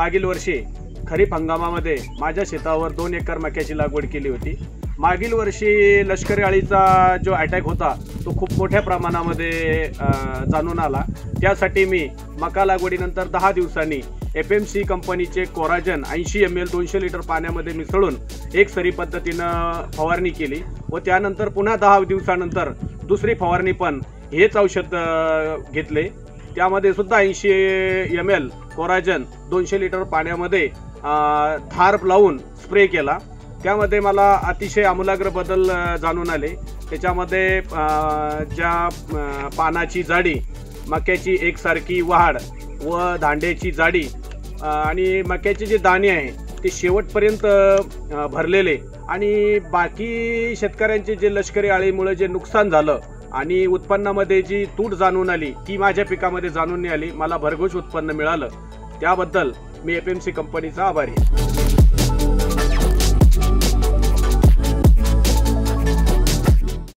मागील वर्षी खरीप हंगामामध्ये माझ्या शेतावर दोन एकर मक्याची लागवड केली होती. मागील वर्षी लष्करी अळीचा जो अटॅक होता तो खूप मोठ्या प्रमाणामध्ये जाणून आला. त्यासाठी मी मका लागवडीनंतर दहा दिवसांनी एफ एम सी कंपनीचे कोराजन ऐंशी एम एल दोनशे लिटर पाण्यामध्ये मिसळून एक सरी पद्धतीनं फवारणी केली व त्यानंतर पुन्हा दहा दिवसानंतर दुसरी फवारणी पण हेच औषध घेतले. त्यामध्ये सुद्धा ऐंशी एम एल कोराजन दोनशे लिटर पाण्यामध्ये थार्प लावून स्प्रे केला. त्यामध्ये मला अतिशय आमूलाग्र बदल जाणून आले. त्याच्यामध्ये ज्या पानाची जाडी मक्याची एकसारखी वाढ व दांड्याची जाडी आणि मक्याचे जे दाणे आहे ते शेवटपर्यंत भरलेले आणि बाकी शेतकऱ्यांचे जे लष्करी आळीमुळे जे नुकसान झालं आणि उत्पन्नामध्ये जी तूट जाणून आली ती माझ्या पिकामध्ये जाणून नाही आली मला भरघोष उत्पन्न मिळालं. त्याबद्दल मी एफ एम सी कंपनीचा आभारी आहे.